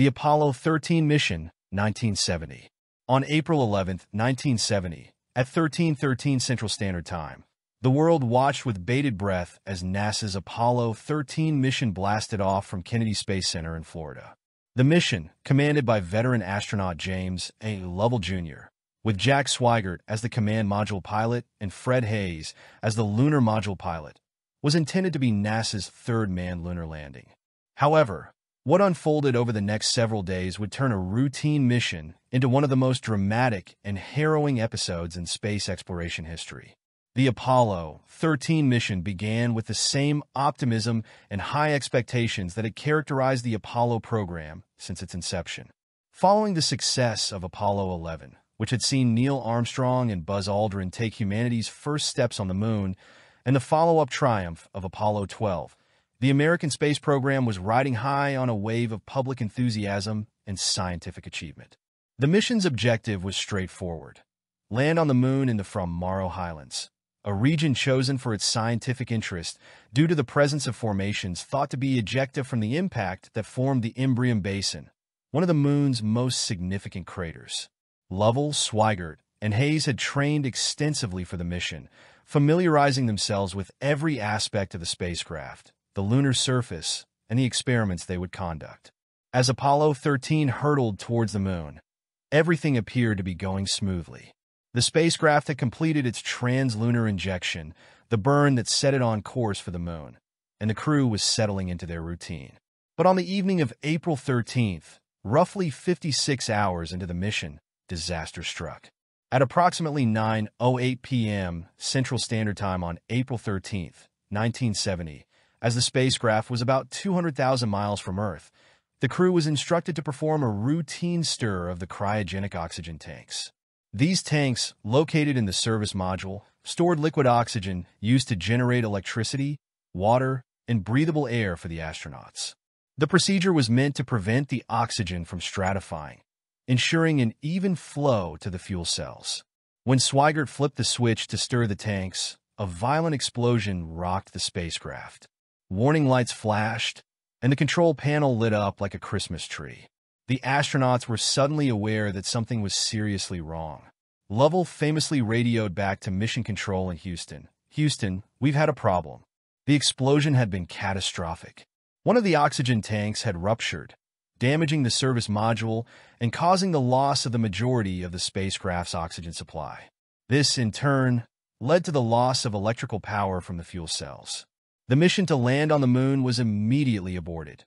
The Apollo 13 mission, 1970. On April 11, 1970, at 1313 Central Standard Time, the world watched with bated breath as NASA's Apollo 13 mission blasted off from Kennedy Space Center in Florida. The mission, commanded by veteran astronaut James A. Lovell Jr., with Jack Swigert as the command module pilot and Fred Haise as the lunar module pilot, was intended to be NASA's third manned lunar landing. However, what unfolded over the next several days would turn a routine mission into one of the most dramatic and harrowing episodes in space exploration history. The Apollo 13 mission began with the same optimism and high expectations that had characterized the Apollo program since its inception. Following the success of Apollo 11, which had seen Neil Armstrong and Buzz Aldrin take humanity's first steps on the moon, and the follow-up triumph of Apollo 12, the American space program was riding high on a wave of public enthusiasm and scientific achievement. The mission's objective was straightforward. Land on the moon in the Fra Mauro Highlands, a region chosen for its scientific interest due to the presence of formations thought to be ejecta from the impact that formed the Imbrium Basin, one of the moon's most significant craters. Lovell, Swigert, and Haise had trained extensively for the mission, familiarizing themselves with every aspect of the spacecraft, the lunar surface, and the experiments they would conduct. As Apollo 13 hurtled towards the moon, everything appeared to be going smoothly. The spacecraft had completed its translunar injection, the burn that set it on course for the moon, and the crew was settling into their routine. But on the evening of April 13th, roughly 56 hours into the mission, disaster struck. At approximately 9.08 p.m. Central Standard Time on April 13th, 1970, as the spacecraft was about 200,000 miles from Earth, the crew was instructed to perform a routine stir of the cryogenic oxygen tanks. These tanks, located in the service module, stored liquid oxygen used to generate electricity, water, and breathable air for the astronauts. The procedure was meant to prevent the oxygen from stratifying, ensuring an even flow to the fuel cells. When Swigert flipped the switch to stir the tanks, a violent explosion rocked the spacecraft. Warning lights flashed, and the control panel lit up like a Christmas tree the astronauts were suddenly aware that something was seriously wrong. Lovell famously radioed back to Mission Control in Houston. Houston, we've had a problem. The explosion had been catastrophic. One of the oxygen tanks had ruptured, damaging the service module and causing the loss of the majority of the spacecraft's oxygen supply. This, in turn, led to the loss of electrical power from the fuel cells. The mission to land on the moon was immediately aborted.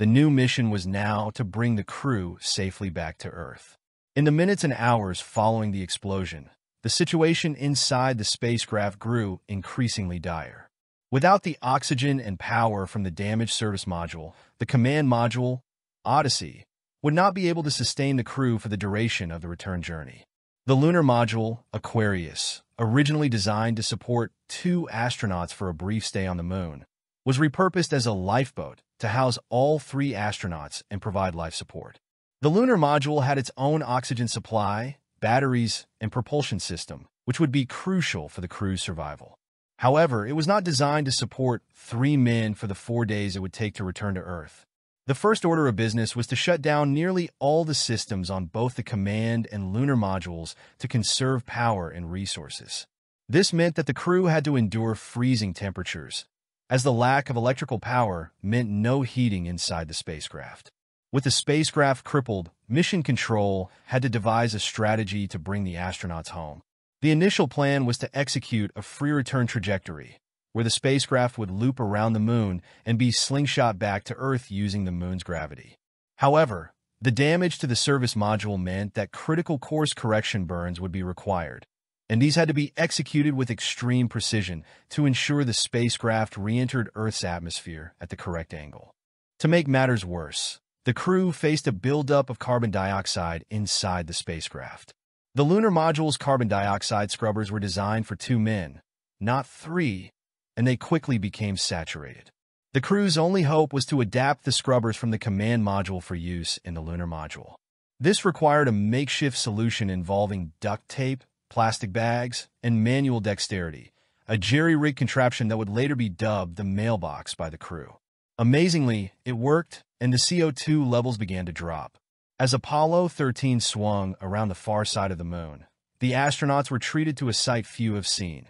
The new mission was now to bring the crew safely back to Earth. In the minutes and hours following the explosion, the situation inside the spacecraft grew increasingly dire. Without the oxygen and power from the damaged service module, the command module, Odyssey, would not be able to sustain the crew for the duration of the return journey. The lunar module, Aquarius, originally designed to support two astronauts for a brief stay on the moon, was repurposed as a lifeboat to house all three astronauts and provide life support. The lunar module had its own oxygen supply, batteries, and propulsion system, which would be crucial for the crew's survival. However, it was not designed to support three men for the four days it would take to return to Earth. The first order of business was to shut down nearly all the systems on both the command and lunar modules to conserve power and resources. This meant that the crew had to endure freezing temperatures, as the lack of electrical power meant no heating inside the spacecraft. With the spacecraft crippled, Mission Control had to devise a strategy to bring the astronauts home. The initial plan was to execute a free return trajectory, where the spacecraft would loop around the moon and be slingshot back to Earth using the moon's gravity. However, the damage to the service module meant that critical course correction burns would be required, and these had to be executed with extreme precision to ensure the spacecraft re-entered Earth's atmosphere at the correct angle. To make matters worse, the crew faced a buildup of carbon dioxide inside the spacecraft. The lunar module's carbon dioxide scrubbers were designed for two men, not three, and they quickly became saturated. The crew's only hope was to adapt the scrubbers from the command module for use in the lunar module. This required a makeshift solution involving duct tape, plastic bags, and manual dexterity, a jerry-rig contraption that would later be dubbed the mailbox by the crew. Amazingly, it worked, and the CO2 levels began to drop. As Apollo 13 swung around the far side of the moon, the astronauts were treated to a sight few have seen.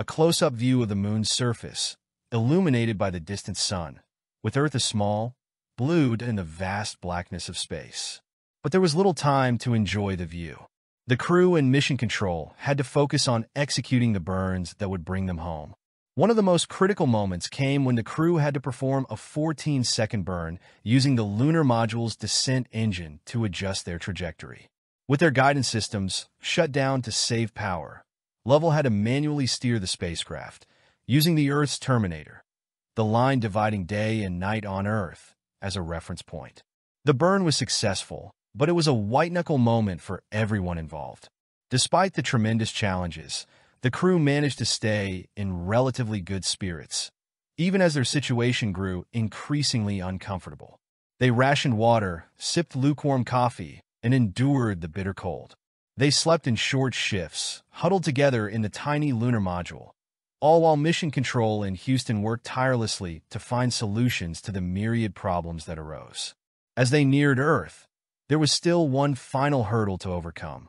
A close-up view of the moon's surface, illuminated by the distant sun, with Earth a small, blued in the vast blackness of space. But there was little time to enjoy the view. The crew and mission control had to focus on executing the burns that would bring them home. One of the most critical moments came when the crew had to perform a 14-second burn using the lunar module's descent engine to adjust their trajectory. With their guidance systems shut down to save power, Lovell had to manually steer the spacecraft, using the Earth's terminator, the line dividing day and night on Earth, as a reference point. The burn was successful, but it was a white-knuckle moment for everyone involved. Despite the tremendous challenges, the crew managed to stay in relatively good spirits, even as their situation grew increasingly uncomfortable. They rationed water, sipped lukewarm coffee, and endured the bitter cold. They slept in short shifts, huddled together in the tiny lunar module, all while Mission Control in Houston worked tirelessly to find solutions to the myriad problems that arose. As they neared Earth, there was still one final hurdle to overcome,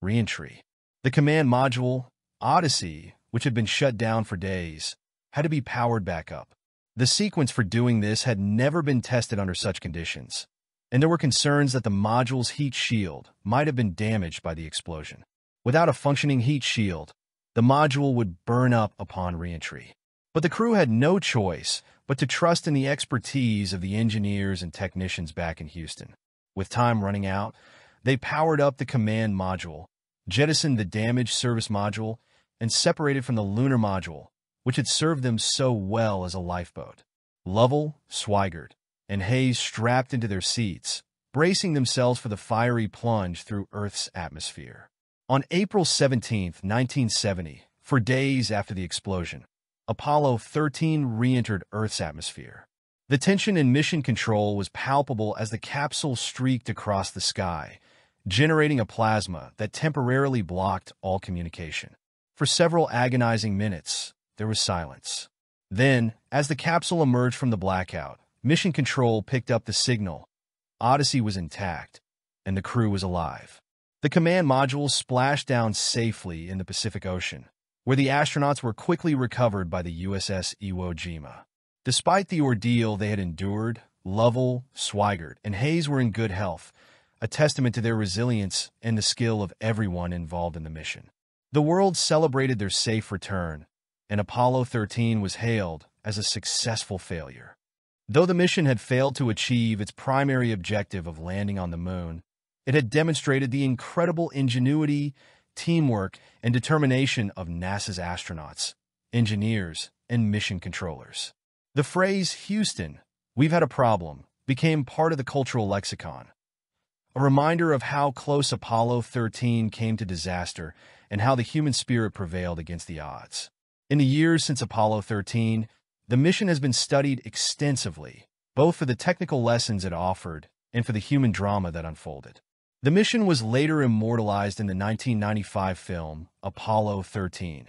reentry. The command module, Odyssey, which had been shut down for days, had to be powered back up. The sequence for doing this had never been tested under such conditions, and there were concerns that the module's heat shield might have been damaged by the explosion. Without a functioning heat shield, the module would burn up upon reentry. But the crew had no choice but to trust in the expertise of the engineers and technicians back in Houston. With time running out, they powered up the command module, jettisoned the damaged service module, and separated from the lunar module, which had served them so well as a lifeboat. Lovell, Swigert, and Haise strapped into their seats, bracing themselves for the fiery plunge through Earth's atmosphere. On April 17, 1970, for days after the explosion, Apollo 13 re-entered Earth's atmosphere. The tension in mission control was palpable as the capsule streaked across the sky, generating a plasma that temporarily blocked all communication. For several agonizing minutes, there was silence. Then, as the capsule emerged from the blackout, mission control picked up the signal. Odyssey was intact, and the crew was alive. The command module splashed down safely in the Pacific Ocean, where the astronauts were quickly recovered by the USS Iwo Jima. Despite the ordeal they had endured, Lovell, Swigert, and Haise were in good health, a testament to their resilience and the skill of everyone involved in the mission. The world celebrated their safe return, and Apollo 13 was hailed as a successful failure. Though the mission had failed to achieve its primary objective of landing on the moon, it had demonstrated the incredible ingenuity, teamwork, and determination of NASA's astronauts, engineers, and mission controllers. The phrase, Houston, we've had a problem, became part of the cultural lexicon. A reminder of how close Apollo 13 came to disaster and how the human spirit prevailed against the odds. In the years since Apollo 13, the mission has been studied extensively, both for the technical lessons it offered and for the human drama that unfolded. The mission was later immortalized in the 1995 film Apollo 13,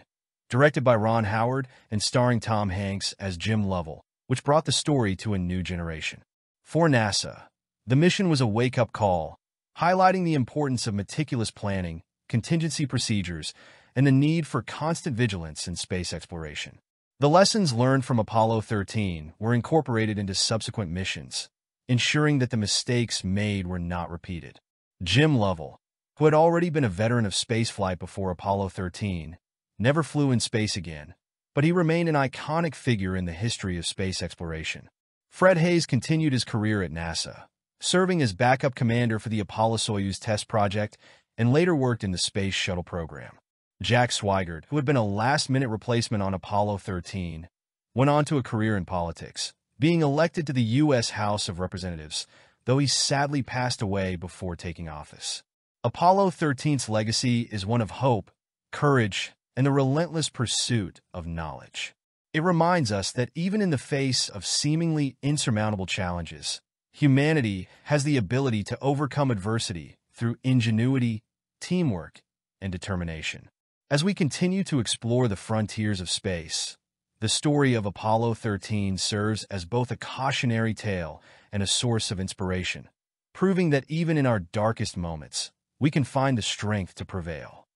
directed by Ron Howard and starring Tom Hanks as Jim Lovell, which brought the story to a new generation. For NASA, the mission was a wake-up call, highlighting the importance of meticulous planning, contingency procedures, and the need for constant vigilance in space exploration. The lessons learned from Apollo 13 were incorporated into subsequent missions, ensuring that the mistakes made were not repeated. Jim Lovell, who had already been a veteran of spaceflight before Apollo 13, never flew in space again, but he remained an iconic figure in the history of space exploration. Fred Haise continued his career at NASA, serving as backup commander for the Apollo-Soyuz test project and later worked in the Space Shuttle program. Jack Swigert, who had been a last-minute replacement on Apollo 13, went on to a career in politics, being elected to the U.S. House of Representatives, though he sadly passed away before taking office. Apollo 13's legacy is one of hope, courage, and the relentless pursuit of knowledge. It reminds us that even in the face of seemingly insurmountable challenges, humanity has the ability to overcome adversity through ingenuity, teamwork, and determination. As we continue to explore the frontiers of space, The story of Apollo 13 serves as both a cautionary tale and a source of inspiration, proving that even in our darkest moments, we can find the strength to prevail.